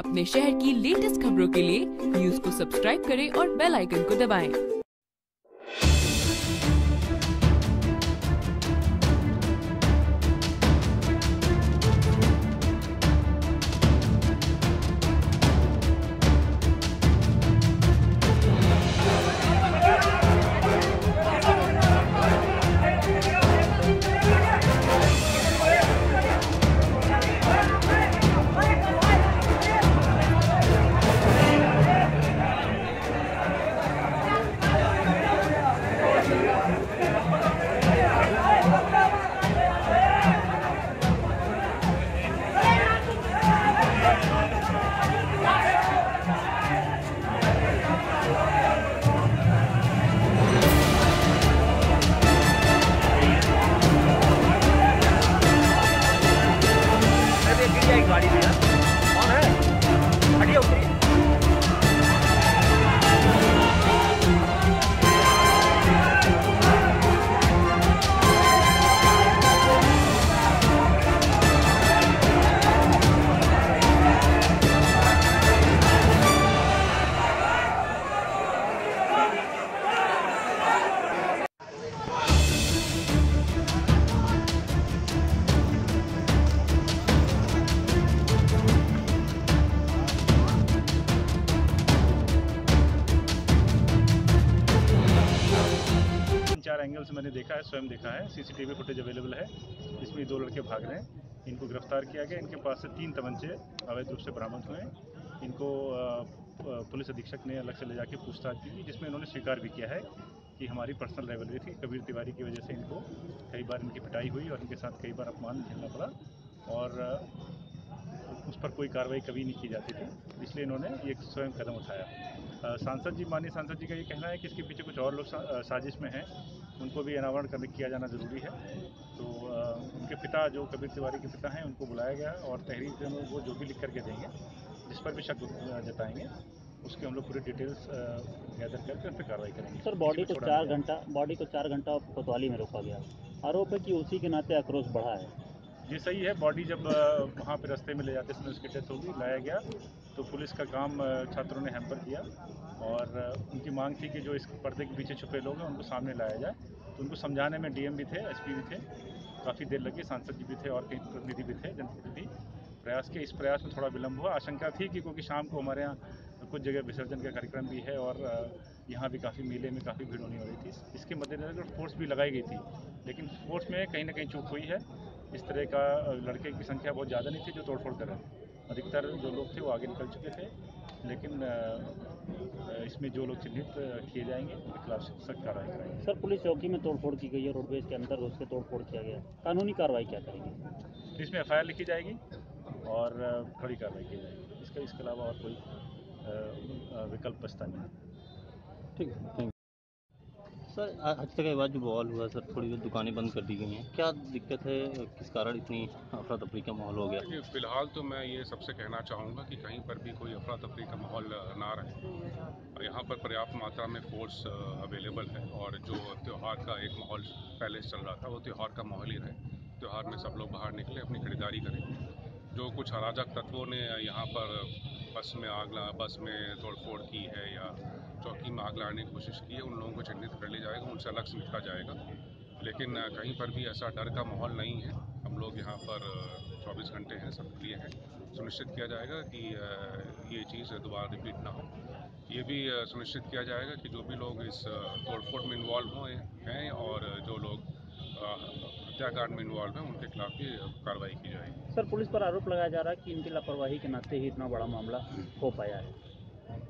अपने शहर की लेटेस्ट खबरों के लिए न्यूज़ को सब्सक्राइब करें और बेल आइकन को दबाएँ। गाड़ी भैया कौन है हटिए उतरिए चार एंगल से मैंने देखा है, स्वयं देखा है। सीसीटीवी फुटेज अवेलेबल है। इसमें दो लड़के भाग रहे हैं। इनको गिरफ़्तार किया गया। इनके पास से तीन तमंचे अवैध रूप से बरामद हुए हैं। इनको पुलिस अधीक्षक ने अलग से ले जाके पूछताछ की जिसमें इन्होंने स्वीकार भी किया है कि हमारी पर्सनल राइवलरी थी। कबीर तिवारी की वजह से इनको कई बार इनकी पिटाई हुई और इनके साथ कई बार अपमान झेलना पड़ा। और उस पर कोई कार्रवाई कभी नहीं की जाती थी इसलिए इन्होंने ये स्वयं कदम उठाया। सांसद जी माननीय सांसद जी का ये कहना है कि इसके पीछे कुछ और लोग सा- साजिश में हैं उनको भी अनावरण करने किया जाना ज़रूरी है। तो उनके पिता जो कबीर तिवारी के पिता हैं उनको बुलाया गया और तहरीर में वो जो भी लिख करके देंगे जिस पर भी शक जताएँगे उसके हम लोग पूरी डिटेल्स गैदर करके उन पर कार्रवाई करेंगे। सर बॉडी को को चार घंटा बॉडी को चार घंटा कोतवाली में रोका गया। आरोप है कि उसी के नाते आक्रोश बढ़ा है। ये सही है बॉडी जब वहाँ पे रास्ते में ले जाते समय उसकी डेथ होगी, लाया गया तो पुलिस का काम छात्रों ने हैम्पर किया और उनकी मांग थी कि जो इस पर्दे के पीछे छुपे लोग हैं, उनको सामने लाया जाए। तो उनको समझाने में डीएम भी थे एसपी भी थे, काफ़ी देर लगी, सांसद जी भी थे और कई प्रतिनिधि भी थे, जनप्रतिनिधि प्रयास के, इस प्रयास में थोड़ा विलम्ब हुआ। आशंका थी कि क्योंकि शाम को हमारे यहाँ कुछ जगह विसर्जन का कार्यक्रम भी है और यहाँ भी काफ़ी, मेले में काफ़ी भीड़ होने वाली थी। इसके मद्देनजर फोर्स भी लगाई गई थी, लेकिन फोर्स में कहीं ना कहीं चूक हुई है। इस तरह का लड़के की संख्या बहुत ज़्यादा नहीं थी जो तोड़फोड़ कर रहे थे। अधिकतर जो लोग थे वो आगे निकल चुके थे लेकिन इसमें जो लोग चिन्हित किए जाएँगे उनके खिलाफ सख्त कार्रवाई कराएँगे सर पुलिस चौकी में तोड़फोड़ की गई है रोडवेज़ के अंदर घुस के तोड़फोड़ किया गया कानूनी कार्रवाई क्या करेंगे? इसमें एफ़ लिखी जाएगी और कड़ी कार्रवाई की जाएगी। इसका इसके अलावा और कोई विकल्प बचता नहीं। ठीक है थैंक सर आज तक के बाद जो बवाल हुआ, सर, थोड़ी देर दुकानें बंद कर दी गई हैं। क्या दिक्कत है? किस कारण इतनी अफरा तफरी का माहौल हो गया? फ़िलहाल तो मैं ये सबसे कहना चाहूँगा कि कहीं पर भी कोई अफरा तफरी का माहौल ना रहे। यहाँ पर पर्याप्त मात्रा में फोर्स अवेलेबल है। और जो त्यौहार का एक माहौल पहले चल रहा था, वो त्यौहार का माहौल ही रहे। त्यौहार में सब लोग बाहर निकले, अपनी खरीदारी करें। जो कुछ अराजक तत्वों ने यहाँ पर बस में आग ला, बस में तोड़फोड़ की है या चौकी में आग लगाने की कोशिश की है, उन लोगों को चिन्हित कर लिया जाएगा, उनसे अलग से जाएगा। लेकिन कहीं पर भी ऐसा डर का माहौल नहीं है। हम लोग यहाँ पर चौबीस घंटे हैं सबके लिए हैं। सुनिश्चित किया जाएगा कि ये चीज़ दोबारा रिपीट ना हो। ये भी सुनिश्चित किया जाएगा कि जो भी लोग इस तोड़फोड़ में इन्वॉल्व हुए हैं और जो लोग हत्याकांड में इन्वॉल्व है उनके खिलाफ भी कार्रवाई की जाएगी। सर पुलिस पर आरोप लगाया जा रहा है कि इनकी लापरवाही के नाते ही इतना बड़ा मामला हो पाया है।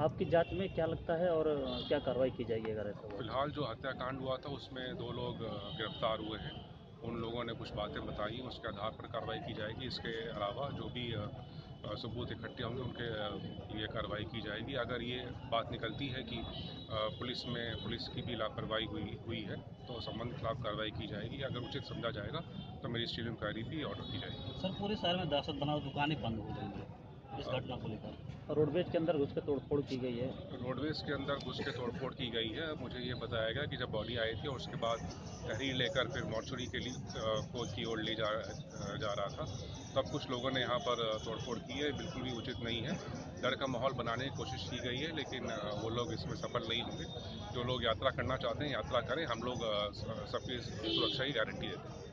आपकी जाँच में क्या लगता है और क्या कार्रवाई की जाएगी अगर ऐसा फ़िलहाल जो हत्याकांड हुआ था उसमें दो लोग गिरफ़्तार हुए हैं। उन लोगों ने कुछ बातें बताई उसके आधार पर कार्रवाई की जाएगी। इसके अलावा जो भी सबूत इकट्ठे होंगे, उनके ये लिए कार्रवाई की जाएगी। अगर ये बात निकलती है कि पुलिस में, पुलिस की भी लापरवाही हुई हुई है तो संबंध खिलाफ कार्रवाई की जाएगी। अगर उचित समझा जाएगा तो मेरी स्टेडियम इंक्वायरी भी ऑर्डर की जाएगी। सर, पूरे शहर में दहशत बनाओ, दुकानें बंद हो है इस घटना को लेकर? रोडवेज़ के अंदर घुस के तोड़फोड़ की गई है। रोडवेज़ के अंदर घुस के तोड़फोड़ की गई है। मुझे ये बताया गया कि जब बॉडी आई थी और उसके बाद तहरीर लेकर फिर मॉर्चुरी के लिए को की ओर ले जा जा रहा था तब कुछ लोगों ने यहाँ पर तोड़फोड़ की है। बिल्कुल भी उचित नहीं है। डर का माहौल बनाने की कोशिश की गई है लेकिन वो लोग इसमें सफल नहीं होंगे। जो लोग यात्रा करना चाहते हैं यात्रा करें। हम लोग सबकी सुरक्षा की गारंटी देते हैं।